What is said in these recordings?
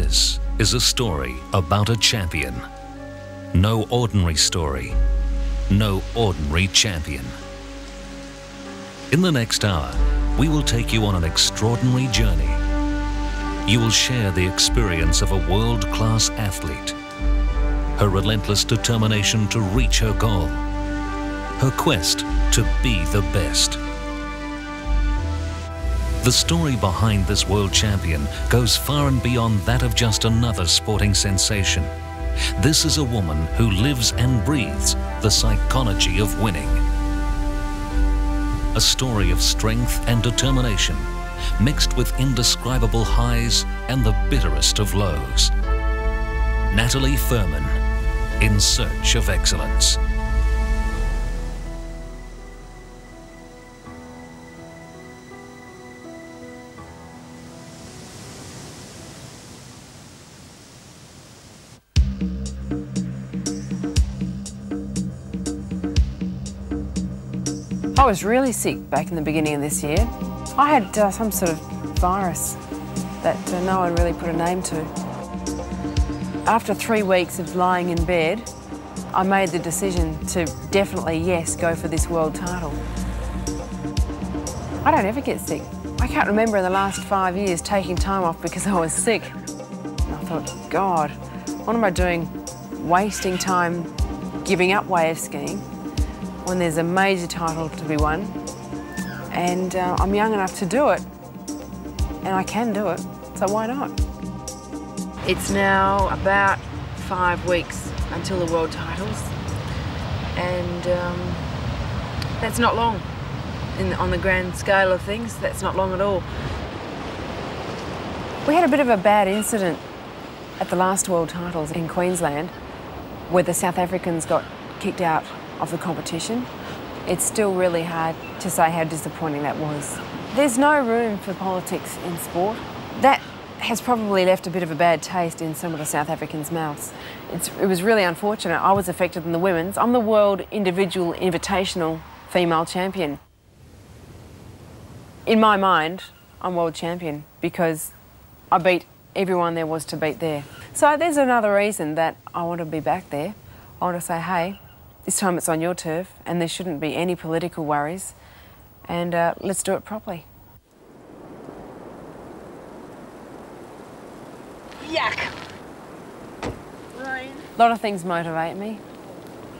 This is a story about a champion. No ordinary story. No ordinary champion. In the next hour, we will take you on an extraordinary journey. You will share the experience of a world-class athlete, her relentless determination to reach her goal, her quest to be the best. The story behind this world champion goes far and beyond that of just another sporting sensation. This is a woman who lives and breathes the psychology of winning. A story of strength and determination, mixed with indescribable highs and the bitterest of lows. Natalee Fuhrmann, in search of excellence. Was really sick back in the beginning of this year. I had uh, some sort of virus that uh, no one really put a name to. After three weeks of lying in bed, I made the decision to definitely, yes, go for this world title. I don't ever get sick. I can't remember in the last five years taking time off because I was sick. And I thought, God, what am I doing wasting time giving up wave skiing when there's a major title to be won. And uh, I'm young enough to do it. And I can do it, so why not? It's now about five weeks until the world titles. And um, that's not long. In, on the grand scale of things, that's not long at all. We had a bit of a bad incident at the last world titles in Queensland where the South Africans got kicked out of the competition. It's still really hard to say how disappointing that was. There's no room for politics in sport. That has probably left a bit of a bad taste in some of the South Africans' mouths. It's, it was really unfortunate. I was affected in the women's. I'm the world individual invitational female champion. In my mind, I'm world champion because I beat everyone there was to beat there. So there's another reason that I want to be back there. I want to say, hey, this time it's on your turf, and there shouldn't be any political worries. And uh, let's do it properly. Yuck! A lot of things motivate me.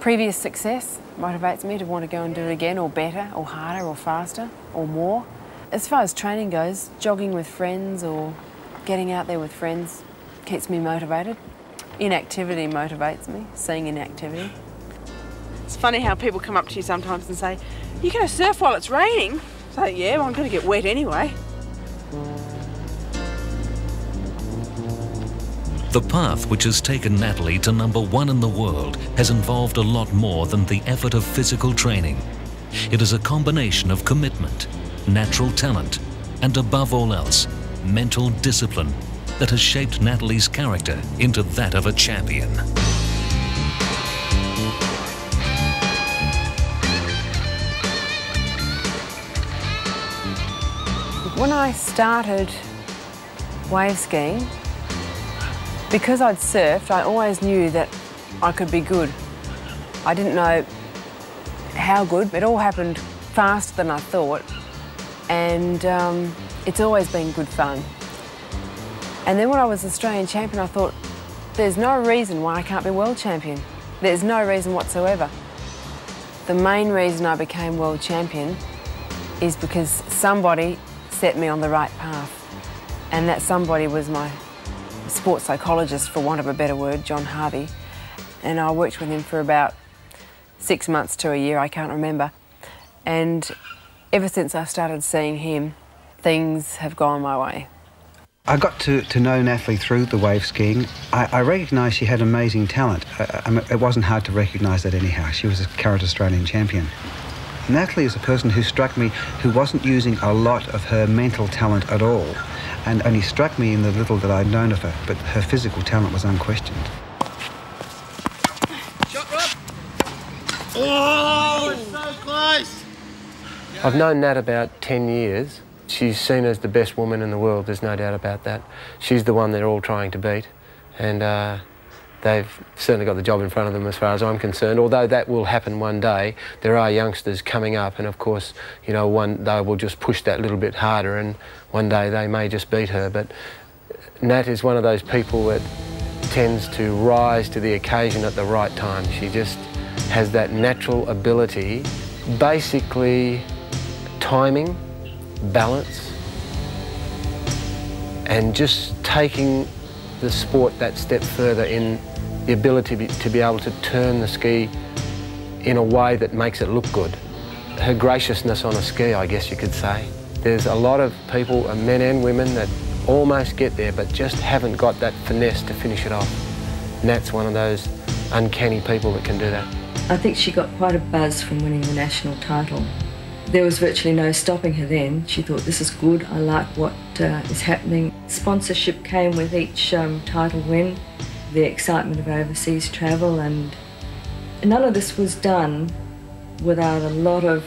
Previous success motivates me to want to go and do it again, or better, or harder, or faster, or more. As far as training goes, jogging with friends or getting out there with friends keeps me motivated. Inactivity motivates me, seeing inactivity. It's funny how people come up to you sometimes and say, you're going to surf while it's raining? So, yeah, well, I'm going to get wet anyway. The path which has taken Natalee to number one in the world has involved a lot more than the effort of physical training. It is a combination of commitment, natural talent, and above all else, mental discipline that has shaped Natalee's character into that of a champion. When I started wave skiing, because I'd surfed, I always knew that I could be good. I didn't know how good, it all happened faster than I thought, and um, it's always been good fun. And then when I was Australian champion, I thought, there's no reason why I can't be world champion. There's no reason whatsoever. The main reason I became world champion is because somebody set me on the right path. And that somebody was my sports psychologist, for want of a better word, John Harvey. And I worked with him for about six months to a year, I can't remember. And ever since I started seeing him, things have gone my way. I got to, to know Natalee through the wave skiing. I, I recognised she had amazing talent. I, I mean, it wasn't hard to recognise that anyhow. She was a current Australian champion. Natalee is a person who struck me who wasn't using a lot of her mental talent at all and only struck me in the little that I'd known of her, but her physical talent was unquestioned. Shot, Rob! Oh, it's so close! I've known Nat about 10 years, She's seen as the best woman in the world, there's no doubt about that. She's the one they're all trying to beat, and uh, they've certainly got the job in front of them as far as I'm concerned. Although that will happen one day, there are youngsters coming up, and of course, you know, one they will just push that little bit harder, and one day they may just beat her. But Nat is one of those people that tends to rise to the occasion at the right time. She just has that natural ability, basically timing balance, and just taking the sport that step further in the ability to be, able to turn the ski in a way that makes it look good. Her graciousness on a ski, I guess you could say. There's a lot of people, uh, men and women, that almost get there but just haven't got that finesse to finish it off. Nat's one of those uncanny people that can do that. I think she got quite a buzz from winning the national title. There was virtually no stopping her then. She thought, this is good, I like what uh, is happening. Sponsorship came with each um, title win, the excitement of overseas travel, and none of this was done without a lot of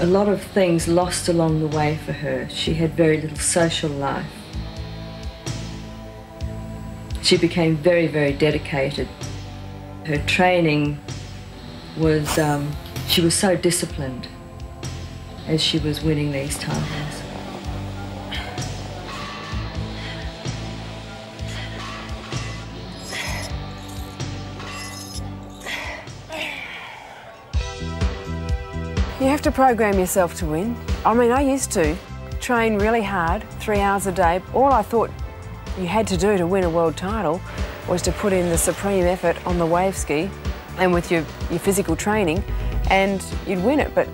a lot of things lost along the way for her. She had very little social life. She became very, very dedicated. Her training was um, she was so disciplined as she was winning these titles. Have to program yourself to win. I mean, I used to train really hard, three hours a day. All I thought you had to do to win a world title was to put in the supreme effort on the wave ski and with your, your physical training and you'd win it. But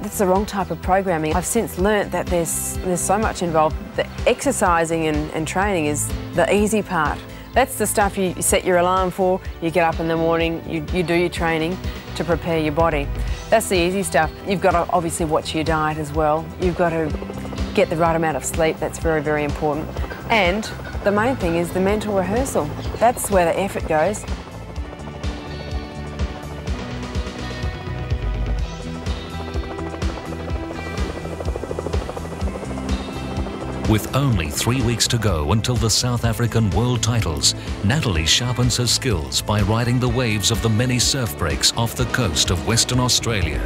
that's the wrong type of programming. I've since learnt that there's, there's so much involved. The exercising and, and training is the easy part. That's the stuff you set your alarm for, you get up in the morning, you, you do your training to prepare your body. That's the easy stuff. You've got to obviously watch your diet as well. You've got to get the right amount of sleep, that's very, very important. And the main thing is the mental rehearsal. That's where the effort goes. With only three weeks to go until the South African World Titles, Natalee sharpens her skills by riding the waves of the many surf breaks off the coast of Western Australia.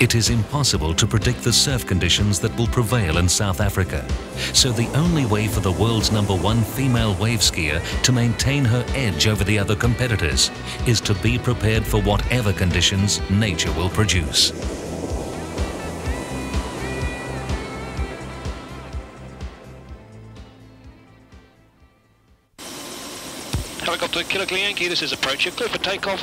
It is impossible to predict the surf conditions that will prevail in South Africa. So the only way for the world's number one female wave skier to maintain her edge over the other competitors is to be prepared for whatever conditions nature will produce. Helicopter Kilo Yankee, this is approach. clear for takeoff.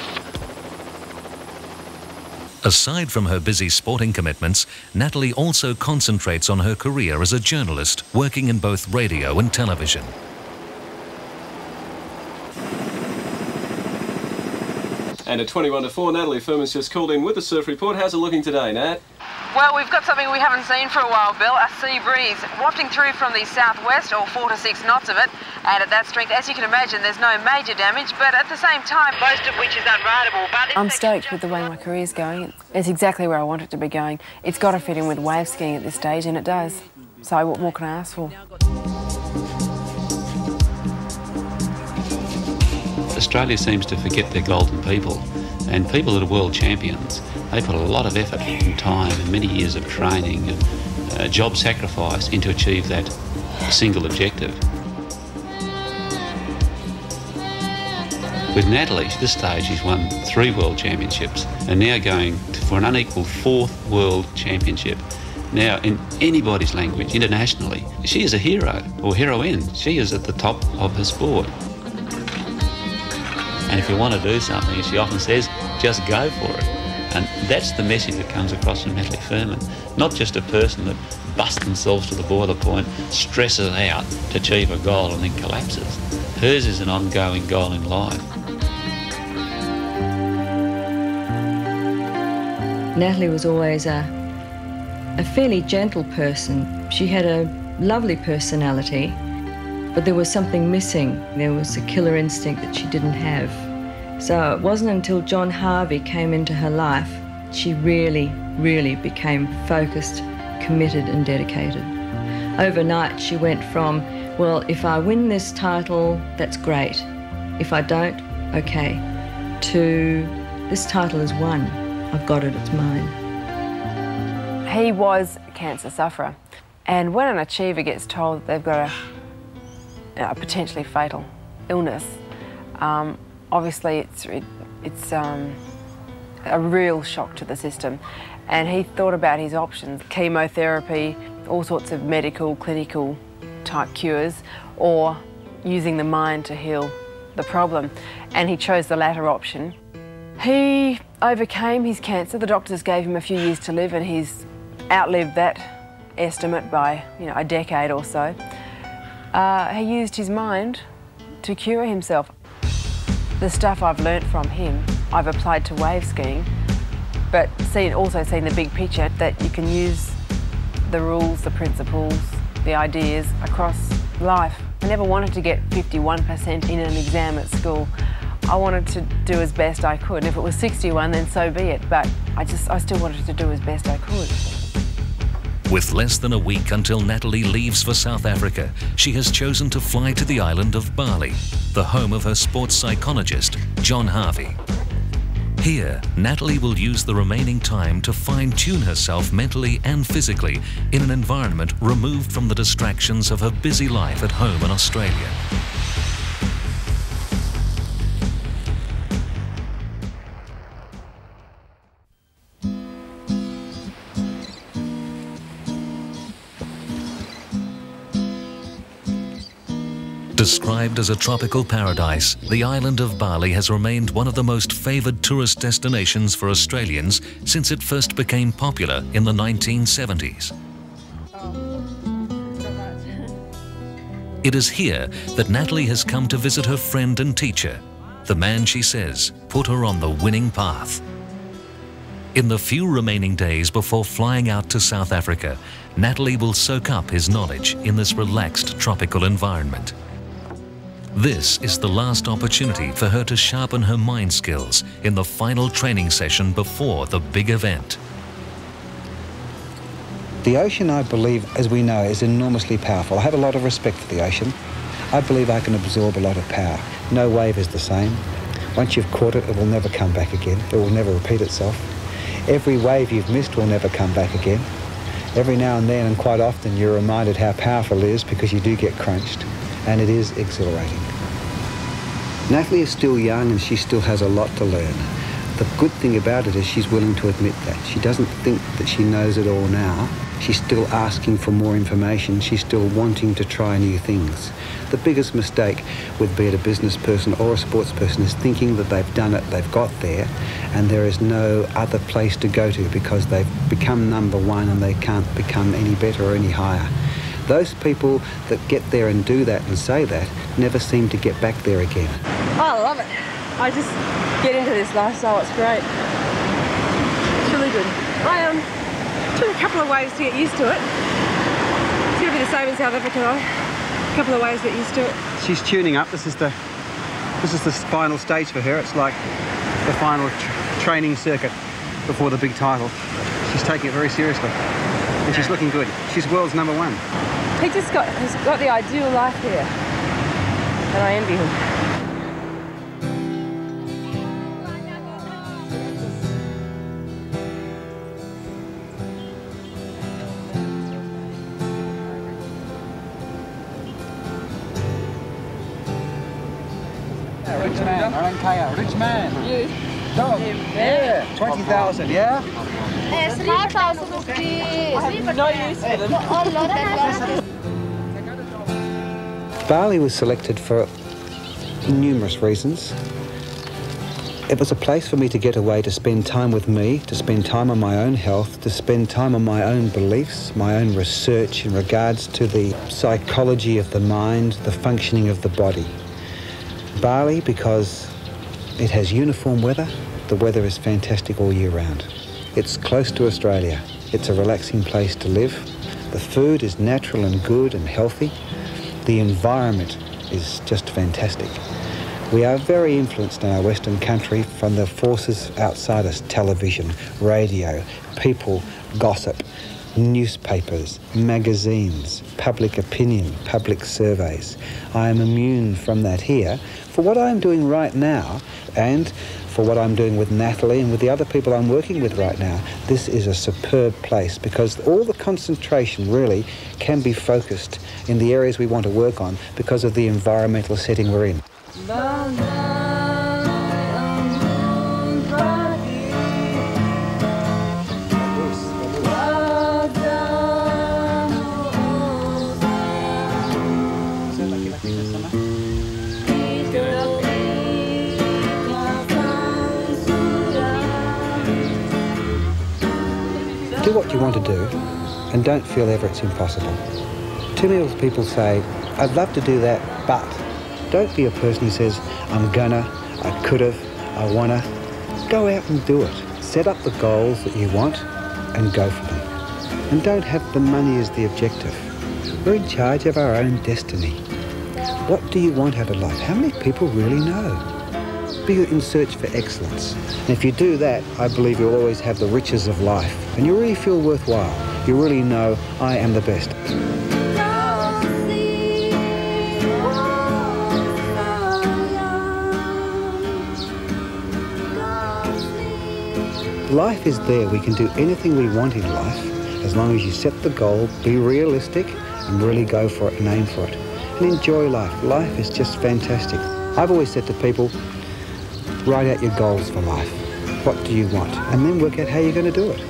Aside from her busy sporting commitments, Natalee also concentrates on her career as a journalist, working in both radio and television. And at 21 to 4, Natalee Fuhrmann's just called in with the surf report. How's it looking today, Nat? Well, we've got something we haven't seen for a while, Bill. A sea breeze wafting through from the southwest, or four to six knots of it. And at that strength, as you can imagine, there's no major damage, but at the same time, most of which is unrideable. But I'm stoked with the way my career's going. It's exactly where I want it to be going. It's got to fit in with wave skiing at this stage, and it does. So what more can I ask for? Australia seems to forget their golden people, and people that are world champions, they put a lot of effort and time and many years of training and uh, job sacrifice into achieve that single objective. With Natalee, at this stage, she's won three world championships and now going for an unequal fourth world championship. Now, in anybody's language, internationally, she is a hero or heroine. She is at the top of her sport. And if you want to do something, she often says, just go for it. And that's the message that comes across from Natalee Fuhrmann. Not just a person that busts themselves to the boiler point, stresses out to achieve a goal and then collapses. Hers is an ongoing goal in life. Natalee was always a, a fairly gentle person. She had a lovely personality, but there was something missing. There was a killer instinct that she didn't have. So it wasn't until John Harvey came into her life she really, really became focused, committed, and dedicated. Overnight, she went from, well, if I win this title, that's great. If I don't, okay, to this title is won. I've got it, it's mine. He was a cancer sufferer. And when an achiever gets told that they've got a, a potentially fatal illness, um, obviously it's, it, it's um, a real shock to the system. And he thought about his options, chemotherapy, all sorts of medical, clinical type cures, or using the mind to heal the problem. And he chose the latter option. He overcame his cancer. The doctors gave him a few years to live and he's outlived that estimate by you know, a decade or so. Uh, he used his mind to cure himself. The stuff I've learnt from him, I've applied to wave skiing, but seen, also seen the big picture that you can use the rules, the principles, the ideas across life. I never wanted to get 51% in an exam at school. I wanted to do as best I could. And if it was 61, then so be it. But I just, I still wanted to do as best I could. With less than a week until Natalee leaves for South Africa, she has chosen to fly to the island of Bali, the home of her sports psychologist, John Harvey. Here, Natalie will use the remaining time to fine-tune herself mentally and physically in an environment removed from the distractions of her busy life at home in Australia. Described as a tropical paradise, the island of Bali has remained one of the most favoured tourist destinations for Australians since it first became popular in the 1970s. It is here that Natalee has come to visit her friend and teacher, the man she says put her on the winning path. In the few remaining days before flying out to South Africa, Natalee will soak up his knowledge in this relaxed tropical environment. This is the last opportunity for her to sharpen her mind skills in the final training session before the big event. The ocean, I believe, as we know, is enormously powerful. I have a lot of respect for the ocean. I believe I can absorb a lot of power. No wave is the same. Once you've caught it, it will never come back again. It will never repeat itself. Every wave you've missed will never come back again. Every now and then, and quite often, you're reminded how powerful it is because you do get crunched and it is exhilarating. Natalee is still young and she still has a lot to learn. The good thing about it is she's willing to admit that. She doesn't think that she knows it all now. She's still asking for more information. She's still wanting to try new things. The biggest mistake with be it a business person or a sports person is thinking that they've done it, they've got there, and there is no other place to go to because they've become number one and they can't become any better or any higher. Those people that get there and do that and say that never seem to get back there again. Oh, I love it. I just get into this lifestyle. It's great. It's really good. I um, took a couple of ways to get used to it. It's going to be the same in South Africa though. A couple of ways to get used to it. She's tuning up. This is the this is the final stage for her. It's like the final tr training circuit before the big title. She's taking it very seriously and she's looking good. She's world's number one. He just got, he's got the ideal life here. And I envy him. Rich man, Kaya, rich man. You. Dog. Yeah. 20,000, yeah? No use for them. Bali was selected for numerous reasons. It was a place for me to get away, to spend time with me, to spend time on my own health, to spend time on my own beliefs, my own research in regards to the psychology of the mind, the functioning of the body. Bali, because it has uniform weather, the weather is fantastic all year round. It's close to Australia. It's a relaxing place to live. The food is natural and good and healthy. The environment is just fantastic. We are very influenced in our Western country from the forces outside us television, radio, people, gossip, newspapers, magazines, public opinion, public surveys. I am immune from that here. For what I'm doing right now and for what I'm doing with Natalee and with the other people I'm working with right now, this is a superb place because all the concentration really can be focused in the areas we want to work on because of the environmental setting we're in. Do what you want to do and don't feel ever it's impossible. Too many people say, I'd love to do that, but don't be a person who says, I'm gonna, I could have, I wanna. Go out and do it. Set up the goals that you want and go for them. And don't have the money as the objective. We're in charge of our own destiny. What do you want out of life? How many people really know? Be in search for excellence. And if you do that, I believe you'll always have the riches of life. And you really feel worthwhile. You really know I am the best. Life is there. We can do anything we want in life as long as you set the goal, be realistic, and really go for it and aim for it. And enjoy life. Life is just fantastic. I've always said to people, write out your goals for life. What do you want? And then work out how you're going to do it.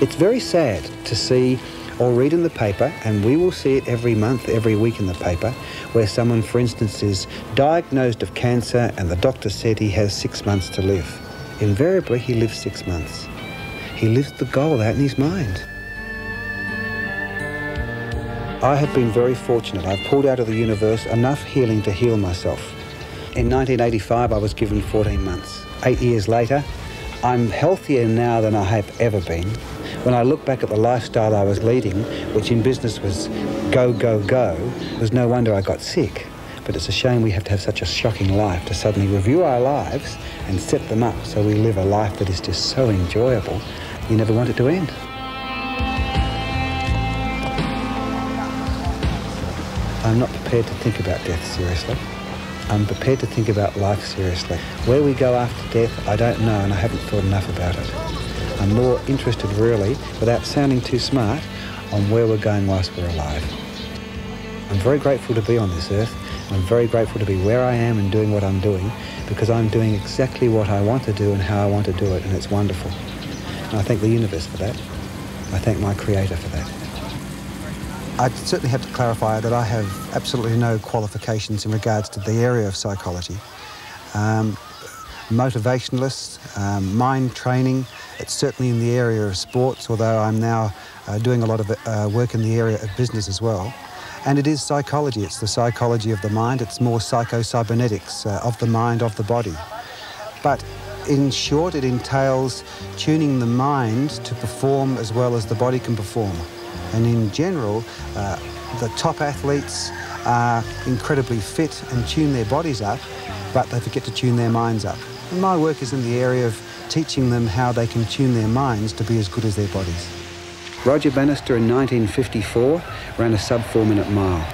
It's very sad to see or read in the paper, and we will see it every month, every week in the paper, where someone, for instance, is diagnosed of cancer and the doctor said he has six months to live. Invariably, he lives six months. He lives the goal out in his mind. I have been very fortunate. I've pulled out of the universe enough healing to heal myself. In 1985, I was given 14 months. Eight years later, I'm healthier now than I have ever been. When I look back at the lifestyle I was leading, which in business was go, go, go, it was no wonder I got sick. But it's a shame we have to have such a shocking life to suddenly review our lives and set them up so we live a life that is just so enjoyable, you never want it to end. I'm not prepared to think about death seriously. I'm prepared to think about life seriously. Where we go after death, I don't know, and I haven't thought enough about it. I'm more interested really, without sounding too smart, on where we're going whilst we're alive. I'm very grateful to be on this earth. I'm very grateful to be where I am and doing what I'm doing because I'm doing exactly what I want to do and how I want to do it and it's wonderful. And I thank the universe for that. I thank my creator for that. I certainly have to clarify that I have absolutely no qualifications in regards to the area of psychology. Um, motivationalist, um, mind training, it's certainly in the area of sports, although I'm now uh, doing a lot of uh, work in the area of business as well. And it is psychology, it's the psychology of the mind, it's more psycho-cybernetics uh, of the mind, of the body. But in short, it entails tuning the mind to perform as well as the body can perform. And in general, uh, the top athletes are incredibly fit and tune their bodies up, but they forget to tune their minds up. And my work is in the area of teaching them how they can tune their minds to be as good as their bodies. Roger Bannister in 1954 ran a sub four minute mile.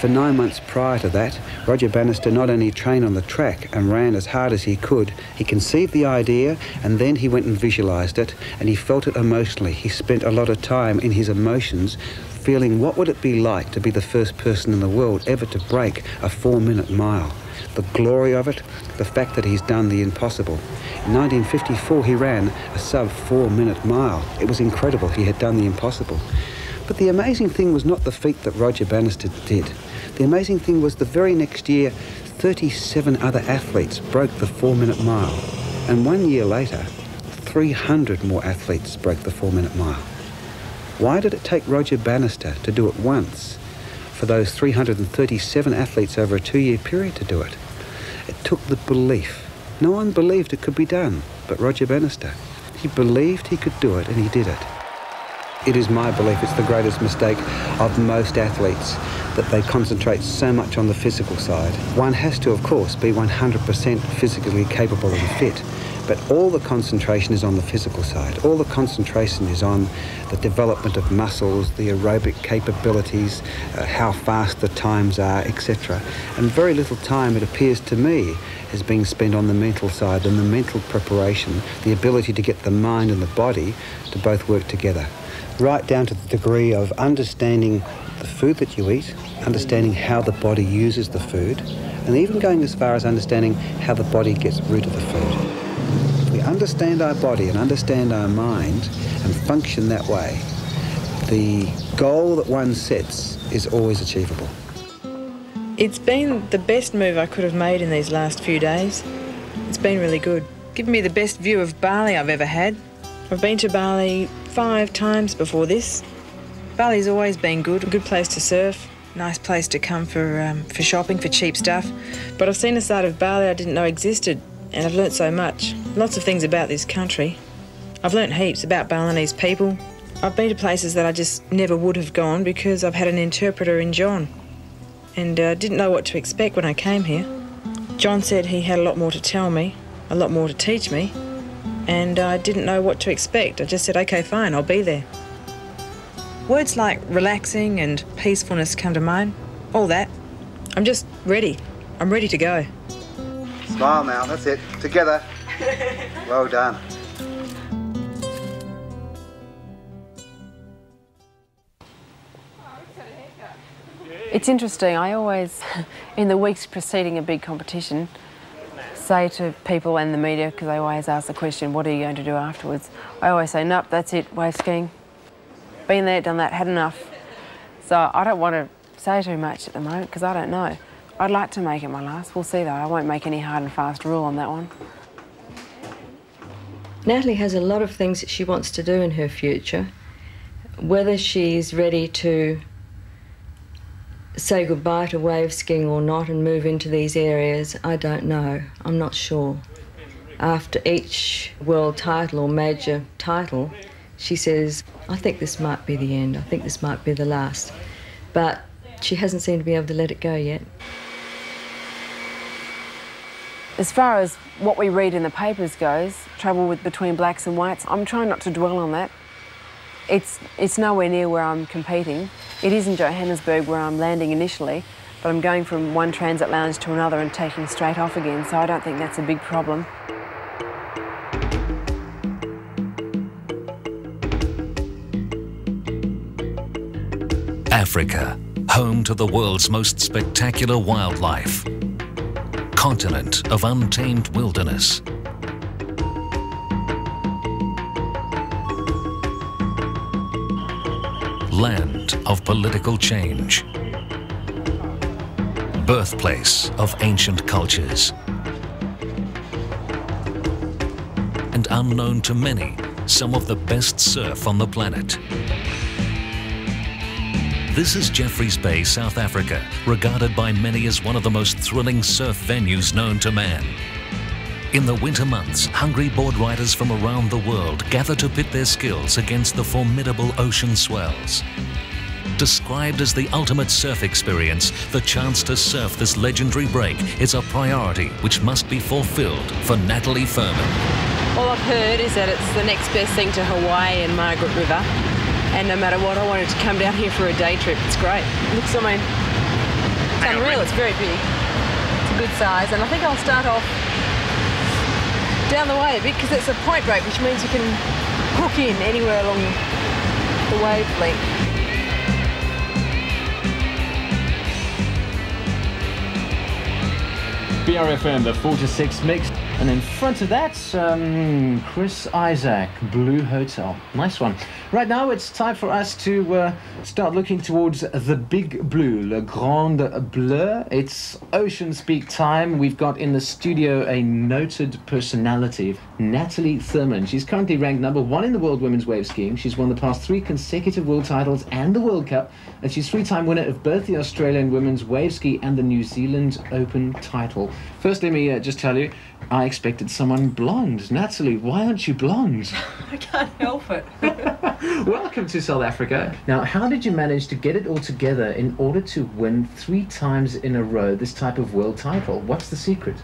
For nine months prior to that, Roger Bannister not only trained on the track and ran as hard as he could, he conceived the idea and then he went and visualised it and he felt it emotionally. He spent a lot of time in his emotions feeling what would it be like to be the first person in the world ever to break a four minute mile the glory of it, the fact that he's done the impossible. In 1954, he ran a sub four minute mile. It was incredible. He had done the impossible. But the amazing thing was not the feat that Roger Bannister did. The amazing thing was the very next year, 37 other athletes broke the four minute mile. And one year later, 300 more athletes broke the four minute mile. Why did it take Roger Bannister to do it once for those 337 athletes over a two-year period to do it? It took the belief. No one believed it could be done but Roger Bannister. He believed he could do it and he did it. It is my belief it's the greatest mistake of most athletes that they concentrate so much on the physical side. One has to, of course, be 100% physically capable and fit, but all the concentration is on the physical side. All the concentration is on the development of muscles, the aerobic capabilities, uh, how fast the times are, etc. And very little time, it appears to me, is being spent on the mental side and the mental preparation, the ability to get the mind and the body to both work together. Right down to the degree of understanding the food that you eat, understanding how the body uses the food, and even going as far as understanding how the body gets rid of the food. Understand our body and understand our mind and function that way, the goal that one sets is always achievable. It's been the best move I could have made in these last few days. It's been really good. Given me the best view of Bali I've ever had. I've been to Bali five times before this. Bali's always been good, a good place to surf, nice place to come for um, for shopping for cheap stuff. But I've seen a side of Bali I didn't know existed, and I've learnt so much. Lots of things about this country. I've learnt heaps about Balinese people. I've been to places that I just never would have gone because I've had an interpreter in John, and uh, didn't know what to expect when I came here. John said he had a lot more to tell me, a lot more to teach me, and I didn't know what to expect. I just said, okay, fine, I'll be there. Words like relaxing and peacefulness come to mind. All that. I'm just ready. I'm ready to go. Smile now, that's it. Together. well done. It's interesting. I always, in the weeks preceding a big competition, say to people and the media, because they always ask the question, what are you going to do afterwards? I always say, nope, that's it, wave skiing. Been there, done that, had enough. So I don't want to say too much at the moment because I don't know. I'd like to make it my last. We'll see though. I won't make any hard and fast rule on that one. Natalee has a lot of things that she wants to do in her future. Whether she's ready to say goodbye to wave skiing or not and move into these areas, I don't know. I'm not sure. After each world title or major title, she says, I think this might be the end. I think this might be the last. But she hasn't seemed to be able to let it go yet. As far as what we read in the papers goes, trouble with between blacks and whites, I'm trying not to dwell on that. It's, it's nowhere near where I'm competing. It is in Johannesburg where I'm landing initially, but I'm going from one transit lounge to another and taking straight off again, so I don't think that's a big problem. Africa, home to the world's most spectacular wildlife. Continent of untamed wilderness. Land of political change. Birthplace of ancient cultures. And unknown to many, some of the best surf on the planet. This is Jeffreys Bay, South Africa, regarded by many as one of the most thrilling surf venues known to man. In the winter months, hungry board riders from around the world gather to pit their skills against the formidable ocean swells. Described as the ultimate surf experience, the chance to surf this legendary break is a priority which must be fulfilled for Natalee Fuhrmann. All I've heard is that it's the next best thing to Hawaii and Margaret River. And no matter what, I wanted to come down here for a day trip. It's great. It looks, I mean, it's unreal. It's very big. It's a good size. And I think I'll start off down the way a bit because it's a point break, which means you can hook in anywhere along the wavelength. BRFM, the 4 to 6 mix. And in front of that, um, Chris Isaak, Blue Hotel. Nice one. Right now, it's time for us to uh, start looking towards the big blue, Le Grand Bleu. It's ocean speak time. We've got in the studio a noted personality, Natalee Fuhrmann. She's currently ranked number one in the world women's wave skiing. She's won the past three consecutive world titles and the World Cup, and she's three-time winner of both the Australian women's wave ski and the New Zealand Open title. First, let me uh, just tell you, I expected someone blonde. Natalee, why aren't you blonde? I can't help it. Welcome to South Africa. Now, how did you manage to get it all together in order to win three times in a row this type of world title? What's the secret?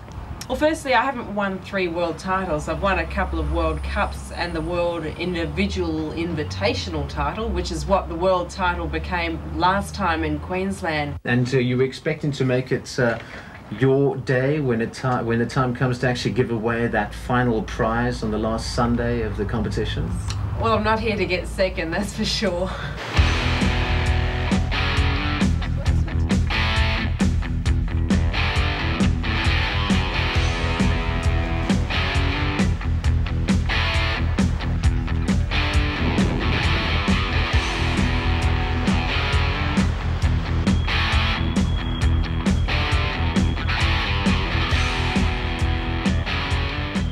Well, firstly, I haven't won three world titles. I've won a couple of World Cups and the World Individual Invitational title, which is what the world title became last time in Queensland. And uh, you were expecting to make it uh, your day when it ti- when the time comes to actually give away that final prize on the last Sunday of the competition? Well, I'm not here to get second, that's for sure.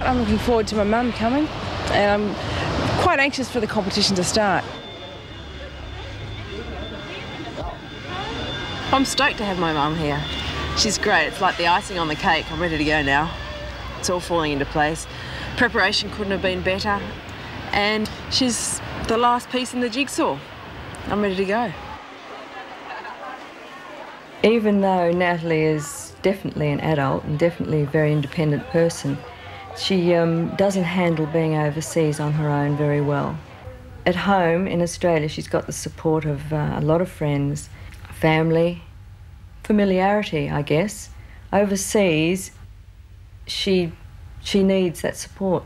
I'm looking forward to my mum coming and I'm quite anxious for the competition to start. I'm stoked to have my mum here. She's great. It's like the icing on the cake. I'm ready to go now. It's all falling into place. Preparation couldn't have been better. And she's the last piece in the jigsaw. I'm ready to go. Even though Natalee is definitely an adult and definitely a very independent person, she um, doesn't handle being overseas on her own very well. At home in Australia, she's got the support of uh, a lot of friends, family, familiarity, I guess. Overseas, she she needs that support.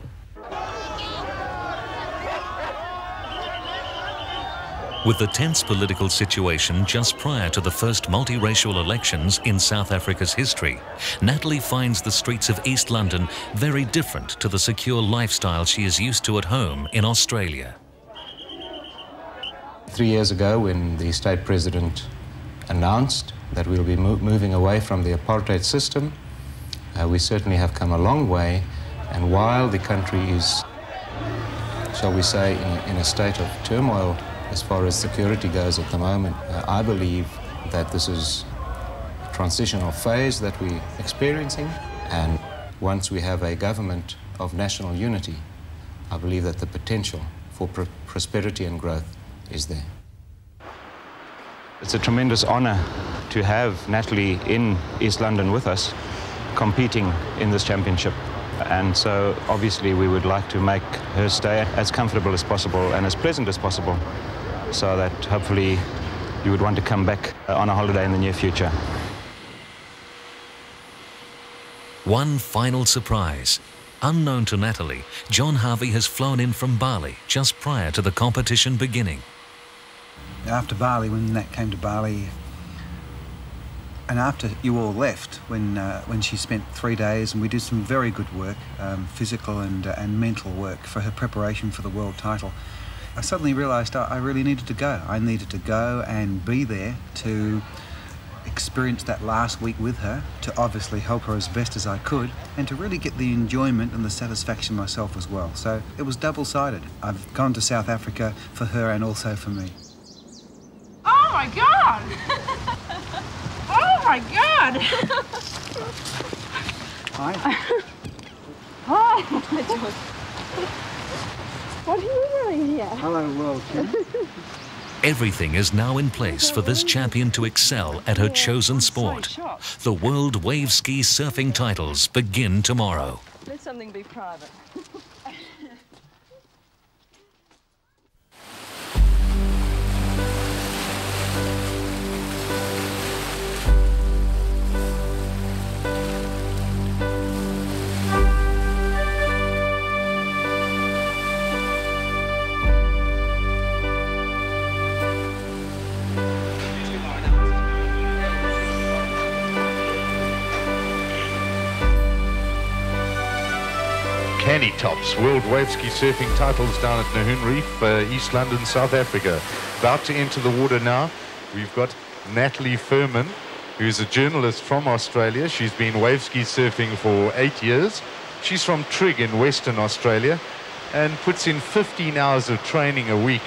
With the tense political situation just prior to the first multiracial elections in South Africa's history, Natalee finds the streets of East London very different to the secure lifestyle she is used to at home in Australia. Three years ago, when the state president announced that we'll be mo moving away from the apartheid system, uh, we certainly have come a long way. And while the country is, shall we say, in in a state of turmoil as far as security goes at the moment, uh, I believe that this is a transitional phase that we're experiencing. And once we have a government of national unity, I believe that the potential for pr prosperity and growth is there. It's a tremendous honor to have Natalee in East London with us, competing in this championship. And so obviously we would like to make her stay as comfortable as possible and as pleasant as possible so that hopefully you would want to come back uh, on a holiday in the near future. One final surprise. Unknown to Natalee, John Harvey has flown in from Bali just prior to the competition beginning. After Bali, when Nat came to Bali, and after you all left, when uh, when she spent three days, and we did some very good work, um, physical and uh, and mental work for her preparation for the world title. I suddenly realised I, I really needed to go. I needed to go and be there to experience that last week with her, to obviously help her as best as I could, and to really get the enjoyment and the satisfaction myself as well. So it was double sided. I've gone to South Africa for her and also for me. Oh my god! oh my god! Hi. Hi! what are you doing here? Hello, world. Everything is now in place for this champion to excel at her chosen sport. The World Wave Ski Surfing titles begin tomorrow. Let something be private. Canny Tops, World Wave Ski Surfing titles down at Nahoon Reef, uh, East London, South Africa. About to enter the water now. We've got Natalee Fuhrmann, who's a journalist from Australia. She's been wave ski surfing for eight years. She's from Trigg in Western Australia and puts in 15 hours of training a week,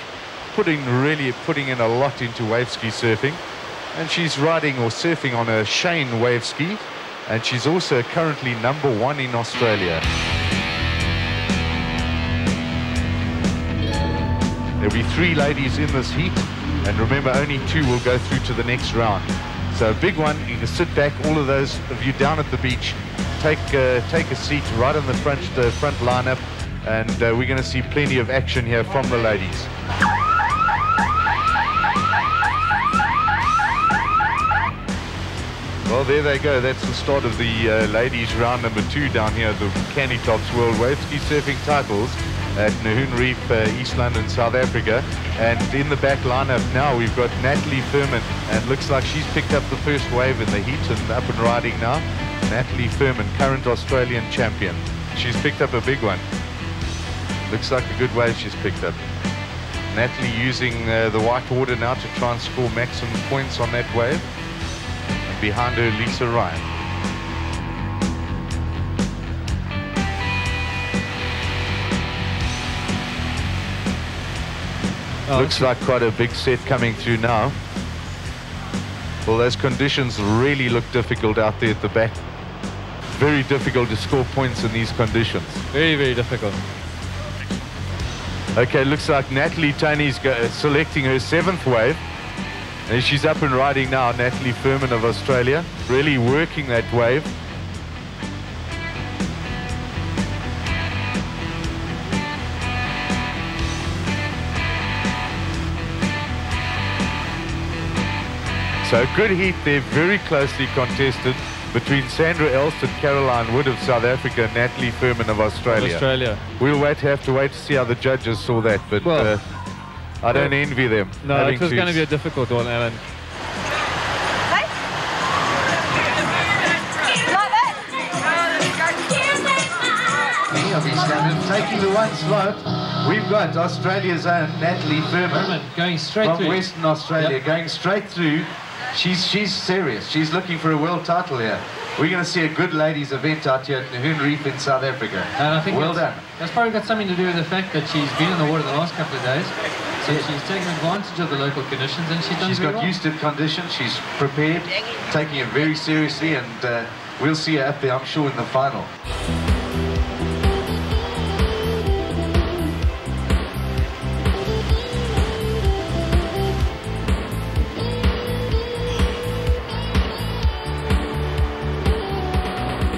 putting really putting in a lot into wave ski surfing. And she's riding or surfing on a Shane wave ski, and she's also currently number one in Australia. There'll be three ladies in this heat, and remember, only two will go through to the next round. So a big one, you can sit back, all of those of you down at the beach, take, uh, take a seat right on the front, uh, front lineup, and uh, we're going to see plenty of action here from the ladies. Well, there they go. That's the start of the uh, ladies' round number two down here at the Canny Tops World Wave Ski Surfing Titles at Nahoon Reef, uh, East London, South Africa. And in the back lineup now, we've got Natalee Fuhrmann, and looks like she's picked up the first wave in the heat and up and riding now. Natalee Fuhrmann, current Australian champion. She's picked up a big one. Looks like a good wave she's picked up. Natalee using uh, the white water now to try and score maximum points on that wave. And behind her, Lisa Ryan. Oh, Looks like quite a big set coming through now. Well, those conditions really look difficult out there at the back. Very difficult to score points in these conditions. Very, very difficult. Okay, looks like Natalee Tony's uh, selecting her seventh wave. And she's up and riding now, Natalee Fuhrmann of Australia. Really working that wave. So good heat there, very closely contested between Sandra Elston, Caroline Wood of South Africa, and Natalee Fuhrmann of Australia. Australia. We'll wait, have to wait to see how the judges saw that, but well, uh, I don't well, envy them. No, it was going to be a difficult one, Alan. Taking the one slot, we've got Australia's own Natalee Fuhrmann, going straight from through. Western Australia, yep. going straight through she's she's serious. She's looking for a world title here. We're going to see a good ladies event out here at Nahoon Reef in South Africa. And I think well that's, done. That's probably got something to do with the fact that she's been in the water the last couple of days. So yeah. she's taken advantage of the local conditions and she's done She's got well. used to conditions. She's prepared, taking it very seriously, and uh, we'll see her up there, I'm sure, in the final.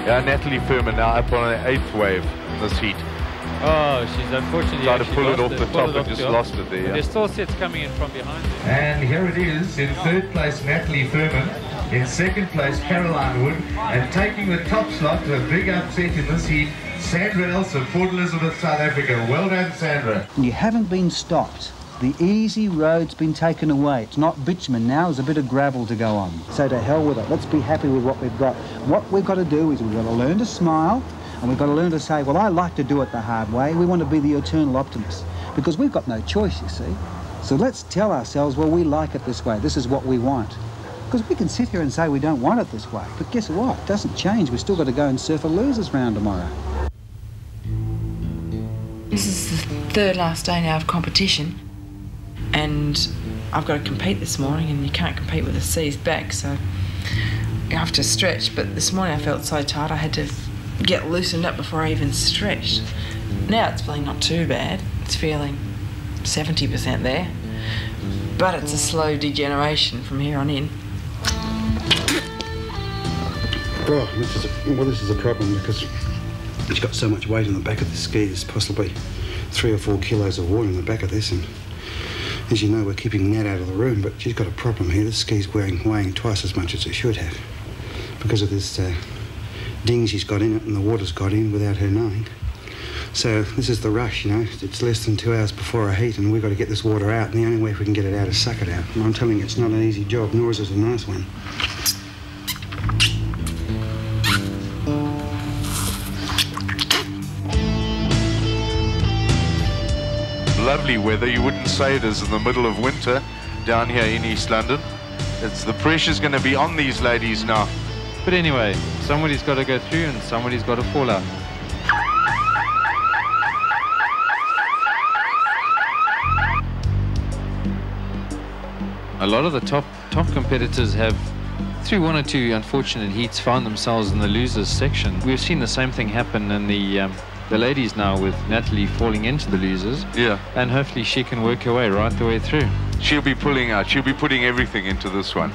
Yeah, Natalee Fuhrmann now up on an eighth wave in this heat. Oh, she's unfortunately tried to pull it off the top and just lost it there. Yeah. There's still sets coming in from behind. And here it is in third place, Natalee Fuhrmann. In second place, Caroline Wood. And taking the top slot to a big upset in this heat, Sandra Elson, Port Elizabeth, South Africa. Well done, Sandra. You haven't been stopped. The easy road's been taken away. It's not bitumen now, there's a bit of gravel to go on. So to hell with it. Let's be happy with what we've got. What we've got to do is we've got to learn to smile and we've got to learn to say, well, I like to do it the hard way. We want to be the eternal optimist because we've got no choice, you see. So let's tell ourselves, well, we like it this way. This is what we want. Because we can sit here and say we don't want it this way. But guess what? It doesn't change. We've still got to go and surf a losers round tomorrow. This is the third last day now of competition and I've got to compete this morning, and you can't compete with the seas back, so you have to stretch. But this morning I felt so tight, I had to get loosened up before I even stretched. Now it's feeling not too bad. It's feeling 70% there, but it's a slow degeneration from here on in. Oh, this is a, well, this is a problem because it's got so much weight on the back of the ski. There's possibly three or four kilos of water in the back of this, and as you know, we're keeping Nat out of the room, but she's got a problem here. This ski's weighing, weighing twice as much as it should have because of this uh, ding she's got in it and the water's got in without her knowing. So this is the rush, you know. It's less than two hours before a heat and we've got to get this water out and the only way we can get it out is suck it out. And I'm telling you, it's not an easy job, nor is it a nice one. Lovely weather. You wouldn't say it is in the middle of winter down here in East London. It's the pressure's going to be on these ladies now. But anyway, somebody's got to go through and somebody's got to fall out. A lot of the top top competitors have, through one or two unfortunate heats, found themselves in the losers section. We've seen the same thing happen in the um, the ladies now with Natalee falling into the losers. Yeah. And hopefully she can work her way right the way through. She'll be pulling out. She'll be putting everything into this one.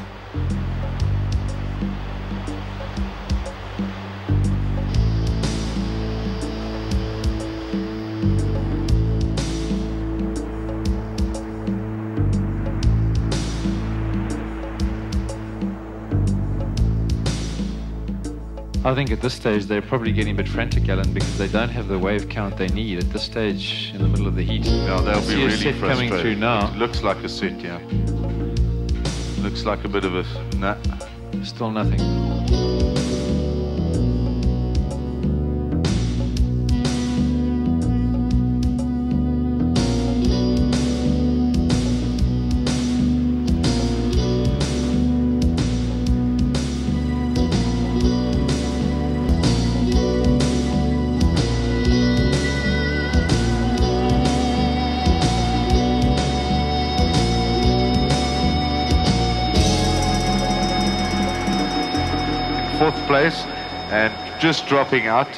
I think at this stage they're probably getting a bit frantic, Alan, because they don't have the wave count they need at this stage in the middle of the heat. Yeah, they'll be really set frustrated. coming through now. It looks like a set, yeah. Looks like a bit of a... Nah. Still nothing. Place and just dropping out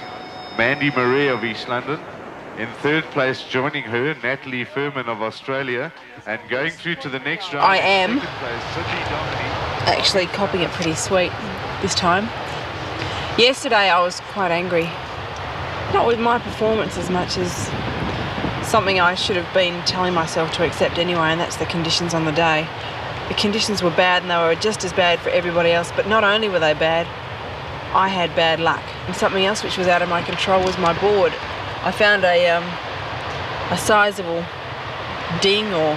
Mandy Marie of East London. In third place, joining her, Natalee Fuhrmann of Australia. And going through to the next round, I am. place, Actually, copying it pretty sweet this time. Yesterday, I was quite angry. Not with my performance as much as something I should have been telling myself to accept anyway, and that's the conditions on the day. The conditions were bad and they were just as bad for everybody else, but not only were they bad, I had bad luck. And something else which was out of my control was my board. I found a, um, a sizable ding or,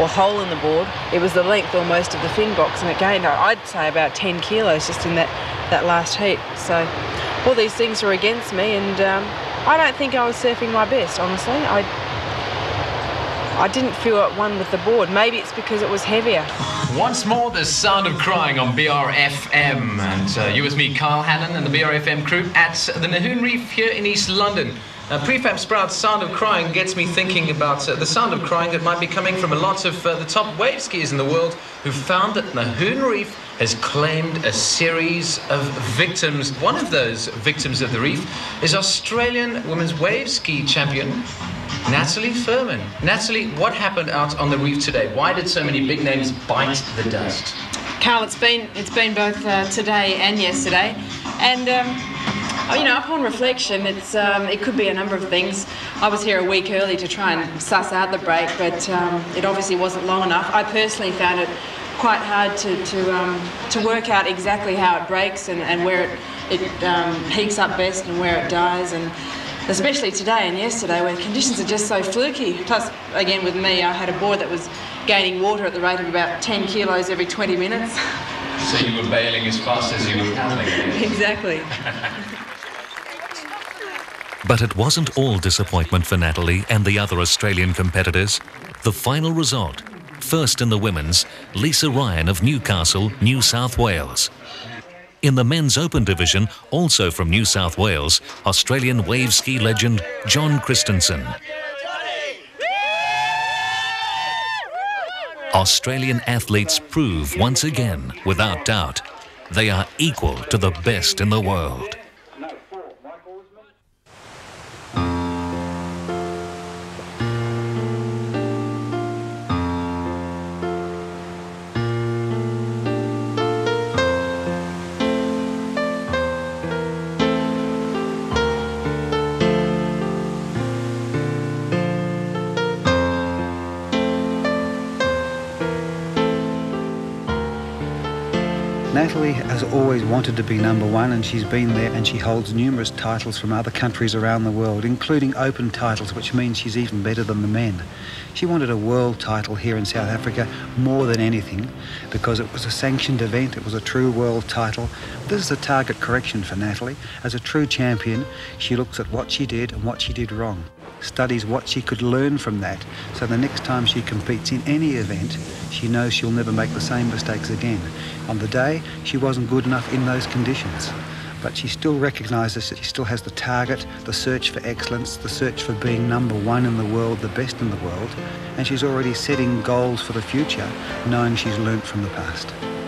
or hole in the board. It was the length almost of the fin box and it gained, I'd say, about 10 kilos just in that, that last heat. So all these things were against me and um, I don't think I was surfing my best, honestly. I, I didn't feel at one with the board. Maybe it's because it was heavier. Once more, the sound of crying on BRFM. And uh, you with me, Carl Hannon, and the BRFM crew at the Nahoon Reef here in East London. Uh, Prefab Sprout's Sound of Crying gets me thinking about uh, the sound of crying that might be coming from a lot of uh, the top wave skiers in the world who found that Nahoon Reef has claimed a series of victims. One of those victims of the reef is Australian women's wave ski champion Natalee Fuhrmann. Natalee, what happened out on the reef today? Why did so many big names bite the dust? Carl, it's been it's been both uh, today and yesterday, and um, you know, upon reflection, it's um, it could be a number of things. I was here a week early to try and suss out the break, but um, it obviously wasn't long enough. I personally found it quite hard to to, um, to work out exactly how it breaks and, and where it it um, peaks up best and where it dies and especially today and yesterday where conditions are just so fluky. Plus, again, with me, I had a board that was gaining water at the rate of about 10 kilos every 20 minutes. So you were bailing as fast as you were paddling. exactly. But it wasn't all disappointment for Natalee and the other Australian competitors. The final result first in the women's, Lisa Ryan of Newcastle, New South Wales. In the men's open division, also from New South Wales, Australian wave ski legend John Christensen. Australian athletes prove once again, without doubt, they are equal to the best in the world. Always wanted to be number one, and she's been there, and she holds numerous titles from other countries around the world, including open titles, which means she's even better than the men. She wanted a world title here in South Africa more than anything because it was a sanctioned event, it was a true world title. This is a target correction for Natalee. As a true champion, she looks at what she did and what she did wrong. Studies what she could learn from that, so the next time she competes in any event, she knows she'll never make the same mistakes again. On the day, she wasn't good enough in those conditions but she still recognises that she still has the target, the search for excellence, the search for being number one in the world, the best in the world, and she's already setting goals for the future, knowing she's learnt from the past.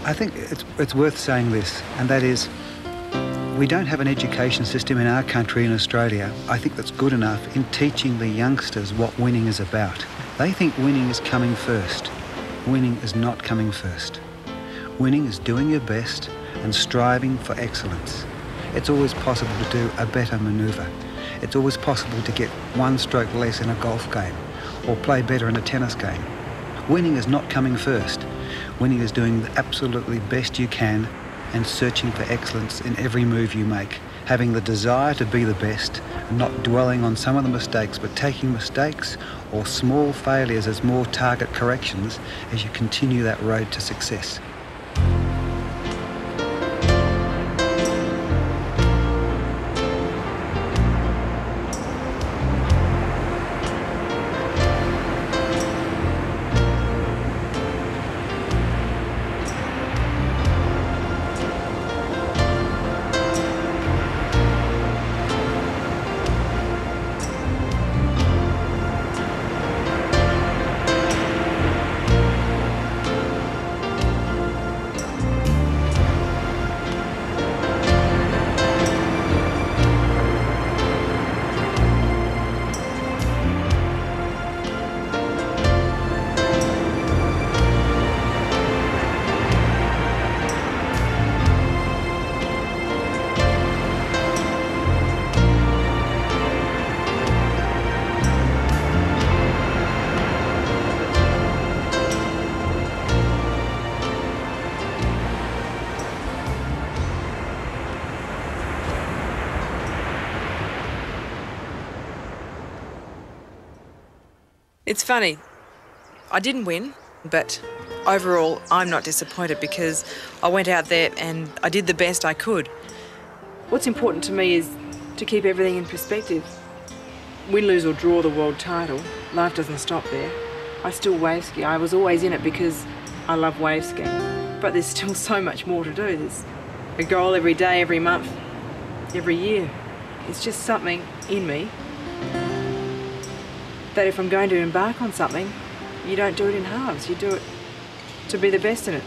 I think it's, it's worth saying this, and that is we don't have an education system in our country in Australia, I think that's good enough in teaching the youngsters what winning is about. They think winning is coming first. Winning is not coming first. Winning is doing your best and striving for excellence. It's always possible to do a better manoeuvre. It's always possible to get one stroke less in a golf game or play better in a tennis game. Winning is not coming first. Winning is doing the absolutely best you can and searching for excellence in every move you make. Having the desire to be the best not dwelling on some of the mistakes, but taking mistakes or small failures as more target corrections as you continue that road to success. It's funny. I didn't win, but overall, I'm not disappointed because I went out there and I did the best I could. What's important to me is to keep everything in perspective. Win, lose, or draw the world title, life doesn't stop there. I still wave ski. I was always in it because I love wave skiing. But there's still so much more to do. There's a goal every day, every month, every year. It's just something in me that if I'm going to embark on something, you don't do it in halves. You do it to be the best in it.